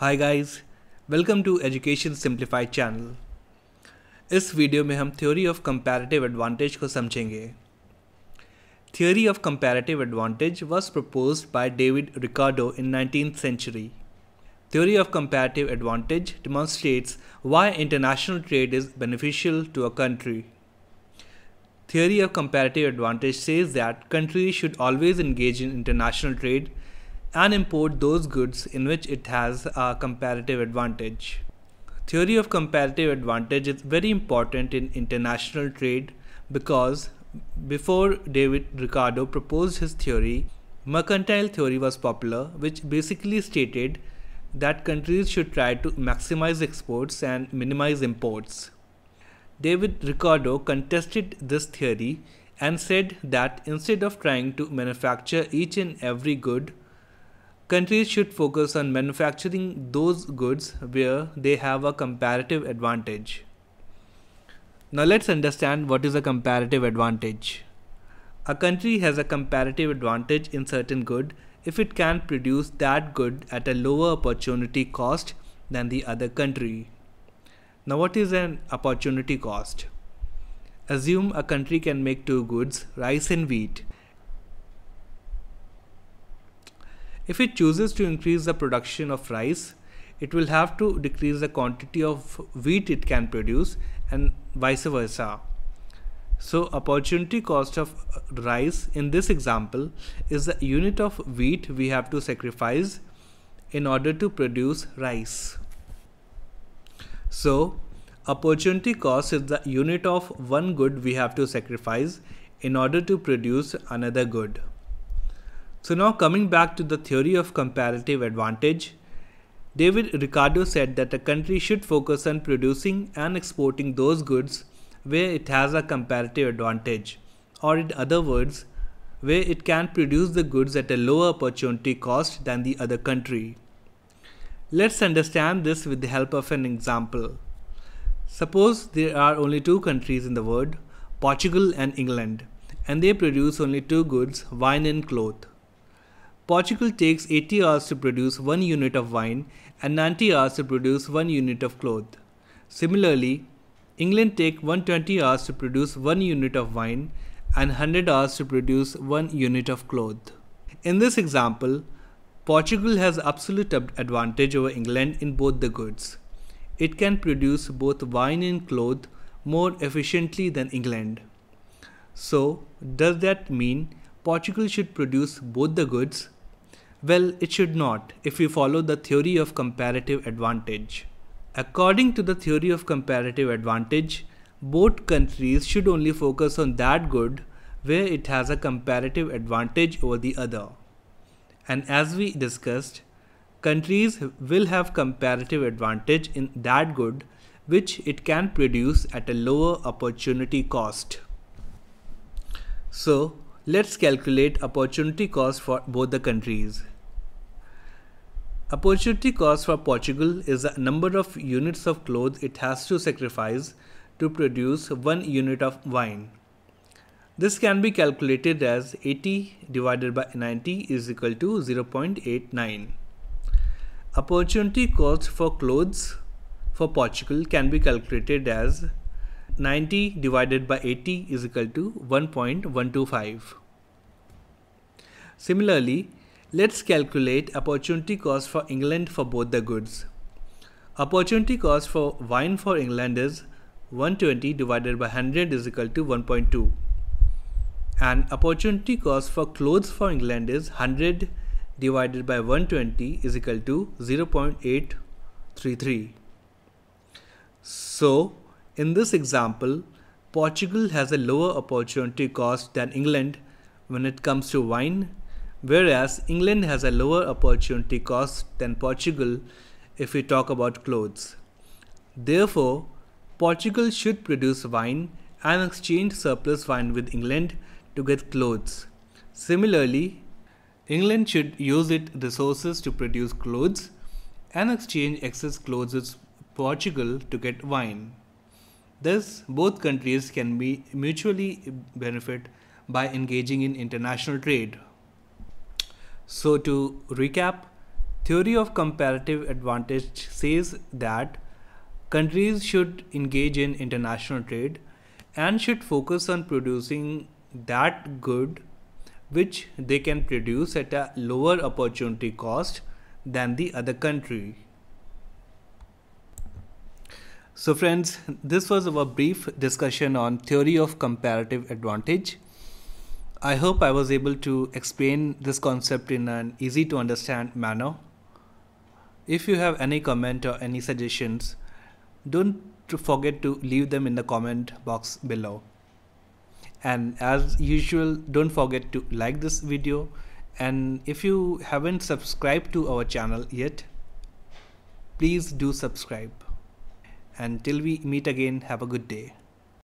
Hi guys welcome to education simplified channel इस video में हम थ्योरी ऑफ़ कंपैरेटिव एडवांटेज को समझेंगे। Theory of comparative advantage was proposed by David Ricardo in nineteen century theory of comparative advantage demonstrates why international trade is beneficial to a country theory of comparative advantage says that country should always engage in international trade and import those goods in which it has a comparative advantage. Theory of comparative advantage is very important in international trade because before David Ricardo proposed his theory, mercantile theory was popular, which basically stated that countries should try to maximize exports and minimize imports. David Ricardo contested this theory and said that instead of trying to manufacture each and every good Countries should focus on manufacturing those goods where they have a comparative advantage. Now let's understand what is a comparative advantage. A country has a comparative advantage in certain good if it can produce that good at a lower opportunity cost than the other country. Now what is an opportunity cost? Assume a country can make two goods, rice and wheat, If it chooses to increase the production of rice, it will have to decrease the quantity of wheat it can produce and vice versa. So opportunity cost of rice in this example is the unit of wheat we have to sacrifice in order to produce rice. So opportunity cost is the unit of one good we have to sacrifice in order to produce another good. So now coming back to the theory of comparative advantage, David Ricardo said that a country should focus on producing and exporting those goods where it has a comparative advantage, or in other words, where it can produce the goods at a lower opportunity cost than the other country. Let's understand this with the help of an example. Suppose there are only two countries in the world, Portugal and England, and they produce only two goods, wine and cloth. Portugal takes 80 hours to produce 1 unit of wine and 90 hours to produce 1 unit of cloth. Similarly, England takes 120 hours to produce 1 unit of wine and 100 hours to produce 1 unit of cloth. In this example, Portugal has absolute advantage over England in both the goods. It can produce both wine and cloth more efficiently than England. So, does that mean Portugal should produce both the goods? Well, it should not if we follow the theory of comparative advantage. According to the theory of comparative advantage, both countries should only focus on that good where it has a comparative advantage over the other. And as we discussed, countries will have comparative advantage in that good which it can produce at a lower opportunity cost. So, let's calculate opportunity cost for both the countries. Opportunity cost for Portugal is the number of units of cloth it has to sacrifice to produce one unit of wine. This can be calculated as 80 divided by 90 is equal to 0.89. Opportunity cost for clothes for Portugal can be calculated as 90 divided by 80 is equal to 1.125. Similarly, Let's calculate opportunity cost for England for both the goods. Opportunity cost for wine for England is 120 divided by 100 is equal to 1.2. And opportunity cost for clothes for England is 100 divided by 120 is equal to 0.833. So, in this example, Portugal has a lower opportunity cost than England when it comes to wine whereas England has a lower opportunity cost than Portugal if we talk about clothes. Therefore, Portugal should produce wine and exchange surplus wine with England to get clothes. Similarly, England should use its resources to produce clothes and exchange excess clothes with Portugal to get wine. Thus, both countries can be mutually benefit by engaging in international trade. So to recap, Theory of comparative advantage says that countries should engage in international trade and should focus on producing that good which they can produce at a lower opportunity cost than the other country. So friends, this was our brief discussion on theory of comparative advantage. I hope I was able to explain this concept in an easy to understand manner. If you have any comment or any suggestions, don't forget to leave them in the comment box below. And as usual, don't forget to like this video. And if you haven't subscribed to our channel yet, please do subscribe. Until we meet again, have a good day.